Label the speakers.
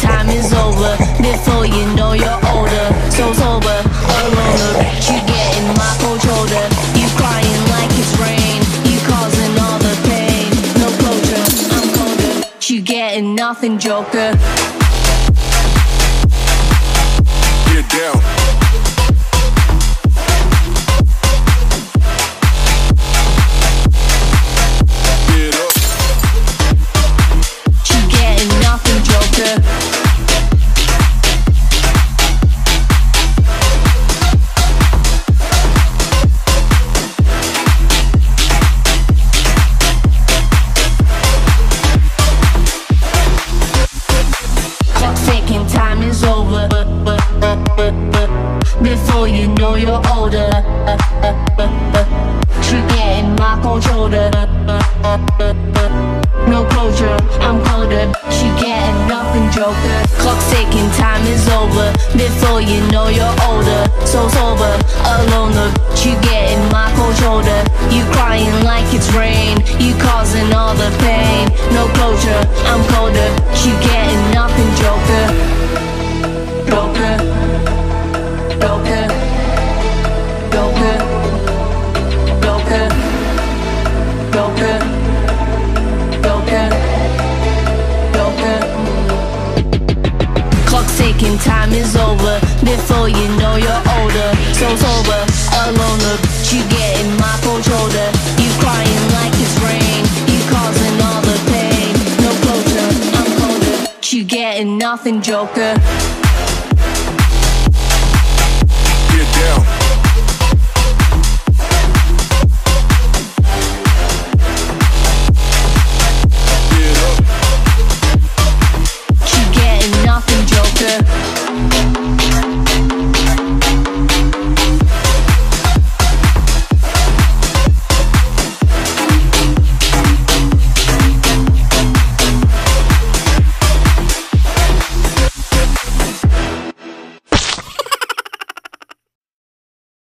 Speaker 1: time is over. Before you know you're older, so sober, alone. You getting my cold shoulder. You crying like it's rain. You causing all the pain. No closure, I'm colder. You getting nothing, Joker. No closure, I'm colder. She getting nothing, Joker. Clock's ticking, time is over. Before you know you're older, so sober, alone. You getting my cold shoulder. You crying like it's rain. You causing all the pain. No closure, I'm colder. You getting Clock's time is over. Before you know you're older, so sober, alone. The you getting my cold shoulder. You crying like it's rain. You causing all the pain. No closure, I'm colder. You getting nothing, Joker.
Speaker 2: Get down.